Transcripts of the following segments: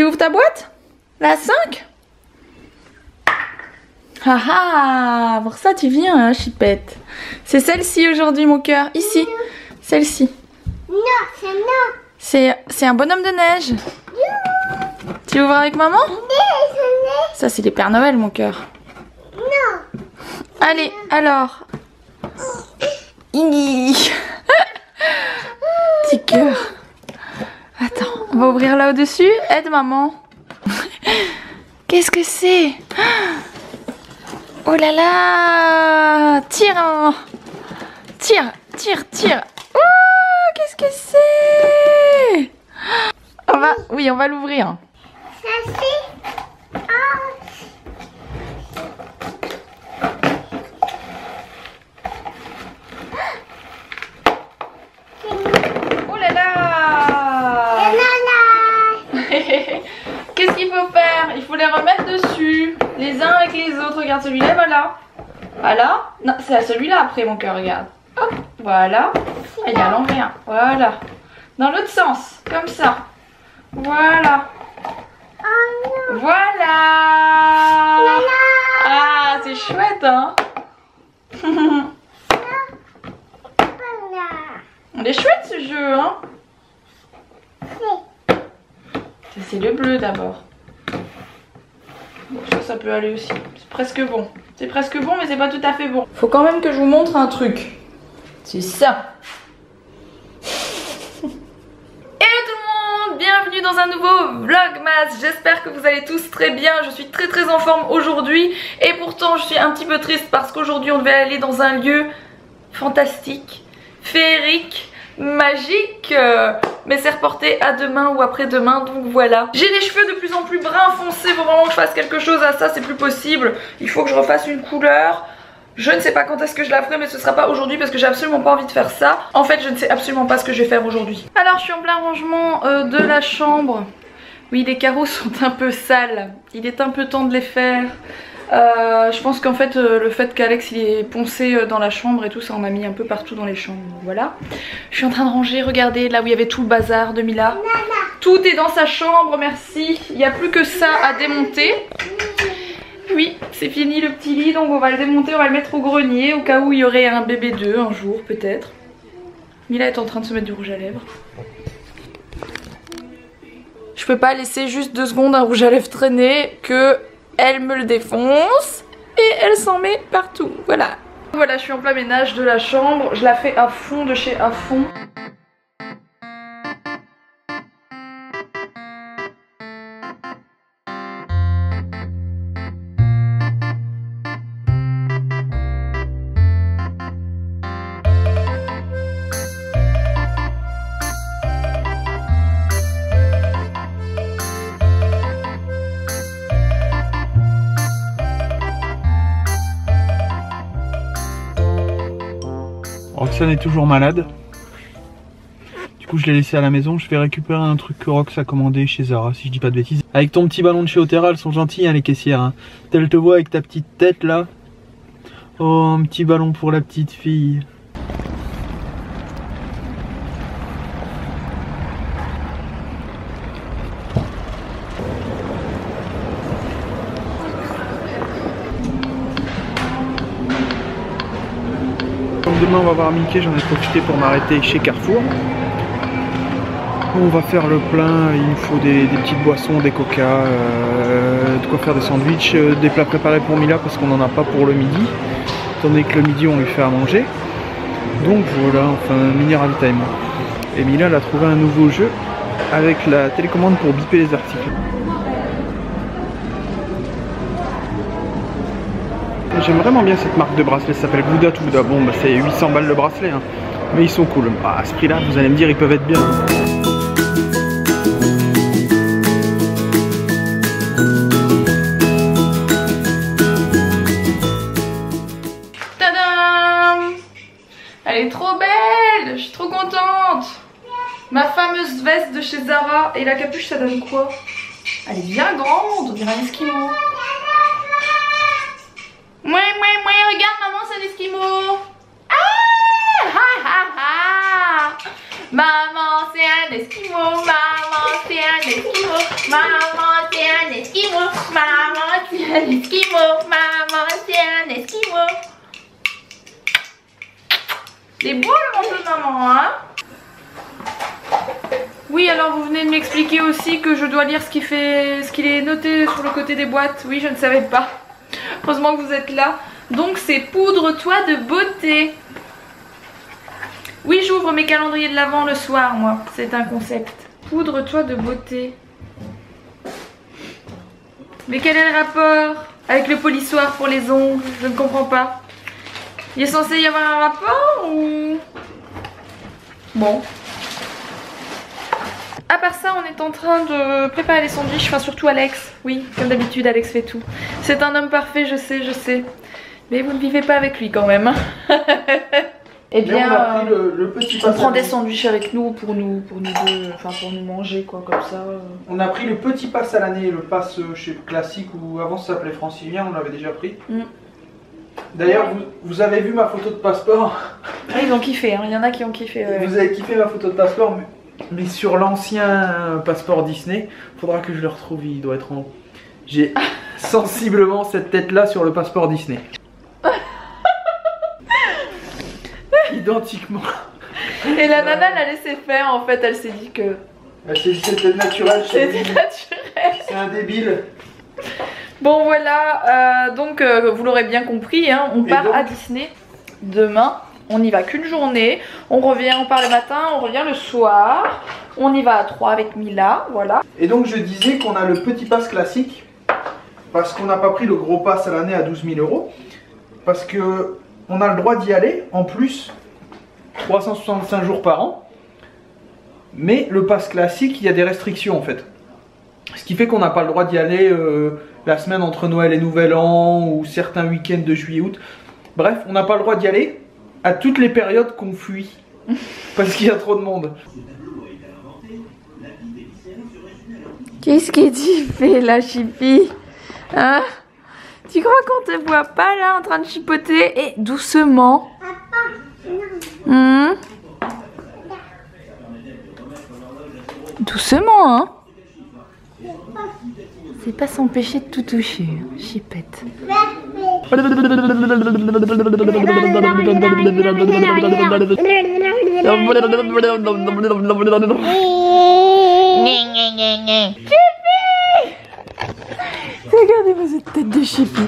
Tu ouvres ta boîte? La 5 Ah ah Pour ça tu viens, hein, chipette. C'est celle-ci aujourd'hui, mon cœur. Ici. Celle-ci. Non, c'est non. C'est un bonhomme de neige. Tu ouvres avec maman? Ça, c'est les Pères Noël, mon cœur. non. Allez, alors. Petit cœur. Va ouvrir là au-dessus. Aide maman. Qu'est-ce que c'est? Oh là là Tire maman. Tire, tire, tire. Oh, qu'est-ce que c'est? On va, oui, on va l'ouvrir. Ça c'est. Ah, Oh là là non, Qu'est-ce qu'il faut faire Il faut les remettre dessus, les uns avec les autres. Regarde celui-là, voilà. Voilà. Non, c'est à celui-là après, mon cœur, regarde. Hop, voilà. Et il y a l'envers. Voilà. Dans l'autre sens, comme ça. Voilà. Voilà. Ah, c'est chouette, hein. Il est chouette ce jeu, hein C'est le bleu d'abord. Bon, ça, ça peut aller aussi. C'est presque bon. C'est presque bon, mais c'est pas tout à fait bon. Faut quand même que je vous montre un truc. C'est ça. Hello tout le monde Bienvenue dans un nouveau Vlogmas J'espère que vous allez tous très bien, je suis très très en forme aujourd'hui et pourtant je suis un petit peu triste parce qu'aujourd'hui on devait aller dans un lieu fantastique, féerique, magique euh, mais c'est reporté à demain ou après-demain donc voilà. J'ai les cheveux de plus en plus brun foncés, faut vraiment que je fasse quelque chose à ça, c'est plus possible. Il faut que je refasse une couleur. Je ne sais pas quand est-ce que je la ferai mais ce sera pas aujourd'hui parce que j'ai absolument pas envie de faire ça. En fait je ne sais absolument pas ce que je vais faire aujourd'hui. Alors je suis en plein rangement euh, de la chambre. Oui les carreaux sont un peu sales. Il est un peu temps de les faire. Euh, je pense qu'en fait euh, le fait qu'Alex il est poncé euh, dans la chambre et tout ça on a mis un peu partout dans les chambres. Voilà. Je suis en train de ranger, regardez là où il y avait tout le bazar de Mila. Tout est dans sa chambre, merci. Il n'y a plus que ça à démonter. Oui, c'est fini le petit lit, donc on va le démonter, on va le mettre au grenier au cas où il y aurait un bébé 2 un jour peut-être. Mila est en train de se mettre du rouge à lèvres. Je peux pas laisser juste deux secondes un rouge à lèvres traîner que elle me le défonce et elle s'en met partout. Voilà. Voilà, je suis en plein ménage de la chambre. Je la fais à fond de chez à fond. Est toujours malade. Du coup, je l'ai laissé à la maison. Je vais récupérer un truc que Rox a commandé chez Zara, si je dis pas de bêtises. Avec ton petit ballon de chez Otera, elles sont gentilles, hein, les caissières. Hein. Te voit avec ta petite tête là. Oh, un petit ballon pour la petite fille. Demain on va voir Mickey, j'en ai profité pour m'arrêter chez Carrefour. On va faire le plein, il nous faut des, petites boissons, des coca, euh, de quoi faire des sandwichs, euh, des plats préparés pour Mila parce qu'on n'en a pas pour le midi. Étant donné que le midi on lui fait à manger. Donc voilà, enfin mini ravitaillement. Et Mila elle a trouvé un nouveau jeu avec la télécommande pour biper les articles. J'aime vraiment bien cette marque de bracelet, ça s'appelle Gouda to Gouda. Bon, bah, c'est 800 balles le bracelet, hein. mais ils sont cool. Ah, à ce prix-là, vous allez me dire, ils peuvent être bien. Tadam Elle est trop belle Je suis trop contente Ma fameuse veste de chez Zara. Et la capuche, ça donne quoi? Elle est bien grande, on dirait un esquimau. Mouais, mouais, mouais, regarde maman, c'est un esquimau. Ah ha ha ha. Maman, c'est un esquimau, maman, c'est un esquimau, maman, un esquimau, maman, c'est un esquimau. C'est beau le manteau de maman, hein. Oui, alors vous venez de m'expliquer aussi que je dois lire ce fait, ce qu'il est noté sur le côté des boîtes. Oui, je ne savais pas. Heureusement que vous êtes là. Donc c'est poudre-toi de beauté. Oui, j'ouvre mes calendriers de l'avant le soir, moi. C'est un concept. Poudre-toi de beauté. Mais quel est le rapport avec le polissoir pour les ongles? Je ne comprends pas. Il est censé y avoir un rapport ou... Bon. À part ça, on est en train de préparer les sandwichs, enfin surtout Alex. Oui, comme d'habitude, Alex fait tout. C'est un homme parfait, je sais, je sais. Mais vous ne vivez pas avec lui quand même. eh Mais on a bien, pris le, le petit on prend des sandwichs avec nous pour nous, pour nous deux, enfin pour nous manger quoi, comme ça. euh. On a pris le petit pass à l'année, le pass euh, chez classique ou avant ça s'appelait francilien, on l'avait déjà pris. Mm. D'ailleurs, vous, vous avez vu ma photo de passeport? Ah, ils ont kiffé, hein. il y en a qui ont kiffé. ouais. Vous avez kiffé ma photo de passeport, mais, mais sur l'ancien passeport Disney, faudra que je le retrouve, il doit être en haut. J'ai sensiblement cette tête-là sur le passeport Disney. Identiquement. Et la nana l'a laissé faire en fait, elle s'est dit que Elle s'est dit c'était naturel, c'était naturel. c'est un débile. Bon voilà, euh, donc euh, vous l'aurez bien compris, hein, on Et part donc à Disney demain. On n'y va qu'une journée. On revient, on part le matin, on revient le soir. On y va à 3 avec Mila, voilà. Et donc je disais qu'on a le petit pass classique parce qu'on n'a pas pris le gros pass à l'année à 12 000 euros parce que on a le droit d'y aller en plus 365 jours par an. Mais le pass classique, il y a des restrictions en fait. Ce qui fait qu'on n'a pas le droit d'y aller euh, la semaine entre Noël et Nouvel An ou certains week-ends de juillet-août. Bref, on n'a pas le droit d'y aller à toutes les périodes qu'on fuit parce qu'il y a trop de monde. Qu'est-ce que tu fais là, Chippy Hein Tu crois qu'on te voit pas là en train de chipoter Et doucement. Hmm Doucement, hein C'est pas s'empêcher de tout toucher, hein, chipette. Regardez-moi cette tête de Chippy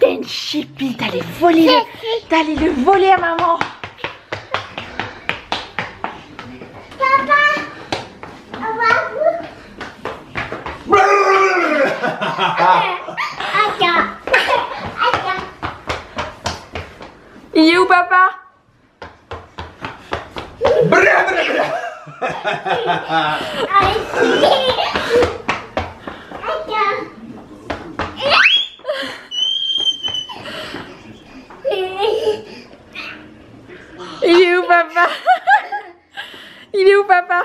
T'es une chipie, t'allais voler, le- t'allais le voler à maman. Il est où papa Il est où papa Il est où papa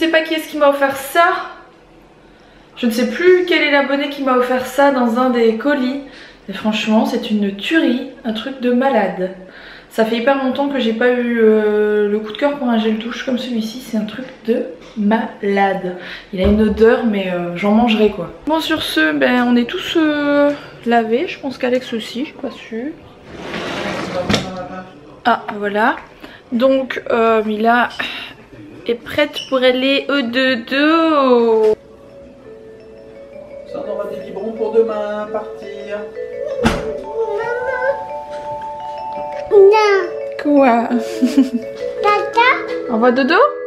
sais pas qui est-ce qui m'a offert ça. Je ne sais plus quel est l'abonné qui m'a offert ça dans un des colis. Et franchement, c'est une tuerie, un truc de malade. Ça fait hyper longtemps que j'ai pas eu euh, le coup de cœur pour un gel douche comme celui-ci. C'est un truc de malade. Il a une odeur, mais euh, j'en mangerai quoi. Bon, sur ce, ben, on est tous euh, lavés. Je pense qu'Alex aussi, je suis pas sûre. Ah, voilà. Donc, euh, Mila est prête pour aller au dodo. Ça, on aura des biberons pour demain, partir. Non. Quoi? Tata? On va dodo?